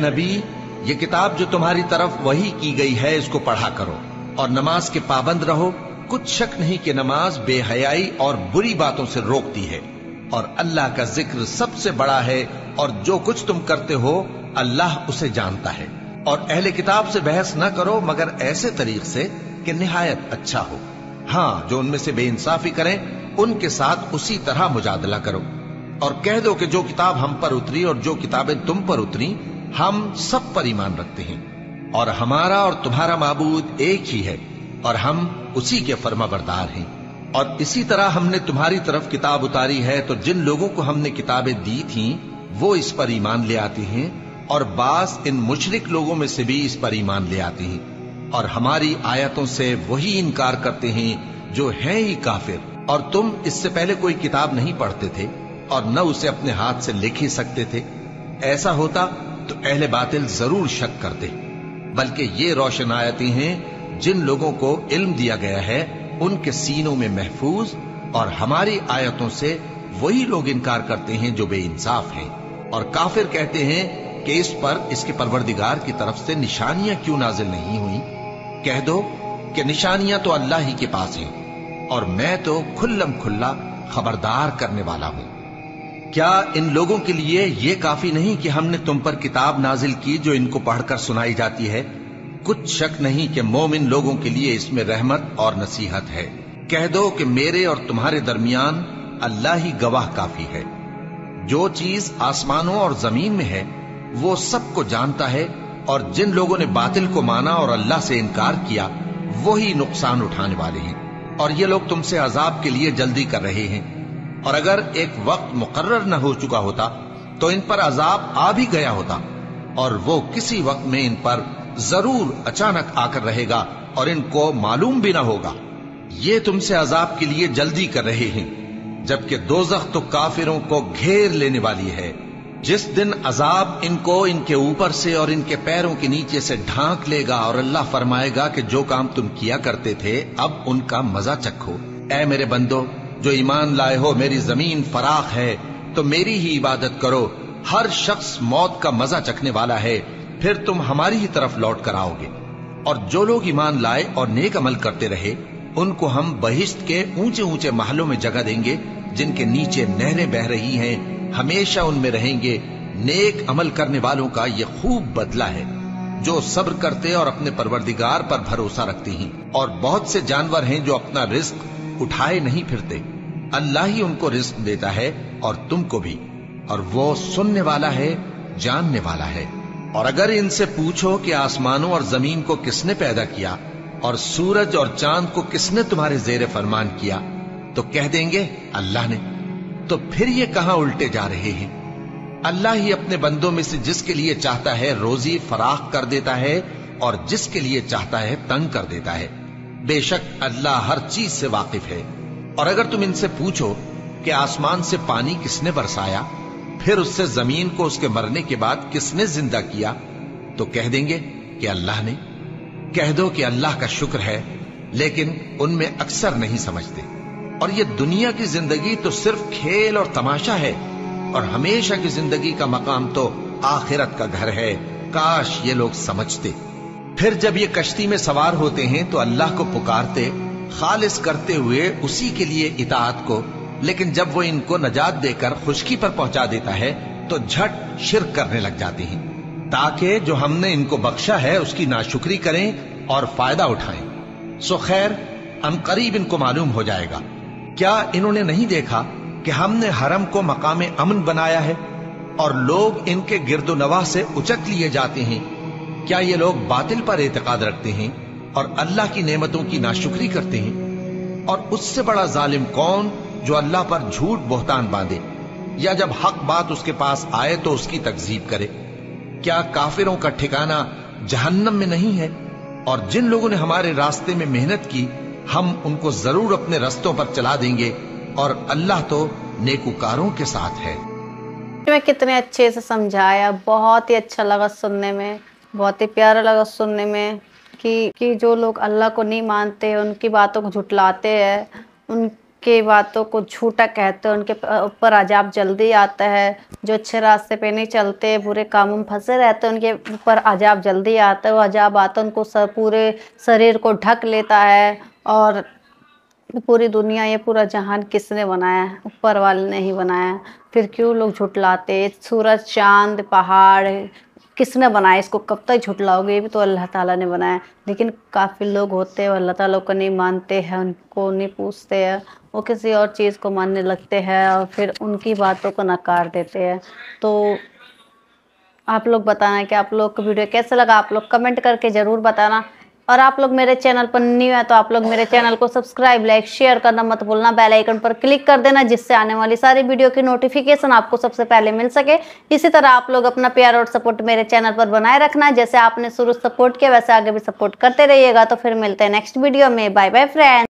नबी, ये किताब जो तुम्हारी तरफ़ वही की गई है, इसको पढ़ा करो। और नमाज़ के पाबंद रहो। कुछ शक नहीं कि नमाज़ बेहयाई और बुरी बातों से रोकती है। और अल्लाह का ज़िक्र सबसे बड़ा है, और जो कुछ तुम करते हो, अल्लाह उसे जानता है। और अहले किताब से बहस न करो, मगर ऐसे तरीक से कि निहायत अच्छा हो। हाँ जो उनमें से बेइंसाफी करें, उनके साथ उसी तरह मुजादला करो। और कह दो कि जो किताब हम पर उतरी और जो किताबें तुम पर उतरी हम सब पर ईमान रखते हैं और हमारा और तुम्हारा माबूद एक ही है और हम उसी के फर्मा बरदार हैं। और इसी तरह हमने तुम्हारी तरफ़ किताब उतारी है तो जिन लोगों को हमने किताबें दी थीं, वो इस पर ईमान ले आते हैं और बास इन मुशरिक लोगों में से भी इस पर ईमान ले आते हैं। और हमारी आयतों से वही इनकार करते हैं जो है ही काफिर। और तुम इससे पहले कोई किताब नहीं पढ़ते थे और न उसे अपने हाथ से लिख ही सकते थे। ऐसा होता तो अहले बातिल ज़रूर शक करते बल्कि ये रोशन आयती हैं, जिन लोगों को इल्म दिया गया है, उनके सीनों में महफूज, और हमारी आयतों से वही लोग इनकार करते हैं जो बेइंसाफ हैं। और काफिर कहते हैं कि इस पर इसके परवरदिगार की तरफ़ से निशानियाँ क्यों नाजिल नहीं हुई? कह दो कि निशानियाँ तो अल्लाह ही के पास हैं, और मैं तो खुल्लम खुल्ला खबरदार करने वाला हूँ। क्या इन लोगों के लिए ये काफ़ी नहीं कि हमने तुम पर किताब नाजिल की जो इनको पढ़कर सुनाई जाती है? कुछ शक नहीं कि मोमिन लोगों के लिए इसमें रहमत और नसीहत है। कह दो कि मेरे और तुम्हारे दरमियान अल्लाह ही गवाह काफ़ी है। जो चीज़ आसमानों और ज़मीन में है, वो सबको जानता है और जिन लोगों ने बातिल को माना और अल्लाह से इनकार किया वही नुकसान उठाने वाले हैं। और ये लोग तुमसे अजाब के लिए जल्दी कर रहे हैं। और अगर एक वक्त मुकर्र न हो चुका होता तो इन पर अजाब आ भी गया होता, और वो किसी वक्त में इन पर ज़रूर अचानक आकर रहेगा और इनको मालूम भी ना होगा। ये तुमसे अजाब के लिए जल्दी कर रहे हैं, जबकि दोजख तो काफिरों को घेर लेने वाली है। जिस दिन अजाब इनको इनके ऊपर से और इनके पैरों के नीचे से ढांक लेगा और अल्लाह फरमाएगा कि जो काम तुम किया करते थे, अब उनका मज़ा चखो। ए मेरे बंदो जो ईमान लाए हो, मेरी ज़मीन फराख है तो मेरी ही इबादत करो। हर शख्स मौत का मज़ा चखने वाला है, फिर तुम हमारी ही तरफ़ लौट कर आओगे। और जो लोग ईमान लाए और नेक अमल करते रहे, उनको हम बहिश्त के ऊँचे ऊँचे महलों में जगह देंगे, जिनके नीचे नहरें बह रही हैं। हमेशा उनमें रहेंगे। नेक अमल करने वालों का ये खूब बदला है, जो सब्र करते और अपने परवरदिगार पर भरोसा रखते हैं। और बहुत से जानवर हैं जो अपना रिस्क उठाए नहीं फिरते। अल्लाह ही उनको रिस्क देता है और तुमको भी। और वो सुनने वाला है, जानने वाला है। और अगर इनसे पूछो कि आसमानों और ज़मीन को किसने पैदा किया, और सूरज और चाँद को किसने तुम्हारे जेर फरमान किया तो कह देंगे, अल्लाह ने। तो फिर ये कहाँ उल्टे जा रहे हैं? अल्लाह ही अपने बंदों में से जिसके लिए चाहता है रोजी फराख कर देता है, और जिसके लिए चाहता है तंग कर देता है। बेशक अल्लाह हर चीज़ से वाकिफ है। और अगर तुम इनसे पूछो कि आसमान से पानी किसने बरसाया, फिर उससे ज़मीन को उसके मरने के बाद किसने ज़िंदा किया तो कह देंगे कि अल्लाह ने। कह दो कि अल्लाह का शुक्र है, लेकिन उनमें अक्सर नहीं समझते। और ये दुनिया की ज़िंदगी तो सिर्फ़ खेल और तमाशा है, और हमेशा की ज़िंदगी का मकाम तो आखिरत का घर है। काश ये लोग समझते। फिर जब ये कश्ती में सवार होते हैं तो अल्लाह को पुकारते खालिस करते हुए उसी के लिए इतात को। लेकिन जब वो इनको नजात देकर खुशकी पर पहुँचा देता है तो झट शिरक करने लग जाते हैं, ताकि जो हमने इनको बख्शा है, उसकी नाशुक्री करें और फ़ायदा उठाएँ। सो खैर करीब इनको मालूम हो जाएगा। क्या इन्होंने नहीं देखा कि हमने हरम को मकाम अमन बनाया है, और लोग इनके गिरदो नवाह से उचक लिए जाते हैं क्या ये लोग बातिल पर एतकाद रखते हैं और अल्लाह की नेमतों की नाशुक्री करते हैं? और उससे बड़ा जालिम कौन जो अल्लाह पर झूठ बोहतान बांधे? या जब हक बात उसके पास आए तो उसकी तकजीब करे? क्या काफिरों का ठिकाना जहन्नम में नहीं है? और जिन लोगों ने हमारे रास्ते में मेहनत की, हम उनको ज़रूर अपने रस्तों पर चला देंगे और अल्लाह तो नेकुकारों के साथ है। मैं कितने अच्छे से समझाया, बहुत ही अच्छा लगा सुनने में। बहुत ही प्यारा लगा सुनने में कि कि जो लोग अल्लाह को नहीं मानते, उनकी बातों को झुटलाते हैं, उनके बातों को झूठा कहते हैं, उनके ऊपर अजाब जल्दी आता है, जो अच्छे रास्ते पे नहीं चलते, बुरे कामों में फंसे रहते हैं, उनके ऊपर अजाब जल्दी आता है, वो अजाब आता उनको सर पूरे शरीर को ढक लेता है और पूरी दुनिया, ये पूरा जहान किसने बनाया है? ऊपर वाले ने ही बनाया फिर क्यों लोग झुटलाते सूरज, चाँद, पहाड़ किसने बनाया, इसको कब तक झुटलाओगे, ये भी तो अल्लाह ताला ने बनाया। लेकिन काफ़ी लोग होते हैं, अल्लाह ताला को नहीं मानते हैं, उनको नहीं पूछते हैं, वो किसी और चीज़ को मानने लगते हैं और फिर उनकी बातों को नकार देते हैं। तो आप लोग बताना कि आप लोग को वीडियो कैसा लगा? आप लोग कमेंट करके ज़रूर बताना। और आप लोग मेरे चैनल पर न्यू है तो आप लोग मेरे चैनल को सब्सक्राइब, लाइक, शेयर करना मत भूलना। बेल आइकन पर क्लिक कर देना, जिससे आने वाली सारी वीडियो की नोटिफिकेशन आपको सबसे पहले मिल सके। इसी तरह आप लोग अपना प्यार और सपोर्ट मेरे चैनल पर बनाए रखना। जैसे आपने शुरू सपोर्ट किया, वैसे आगे भी सपोर्ट करते रहिएगा। तो फिर मिलते हैं नेक्स्ट वीडियो में। Bye bye friend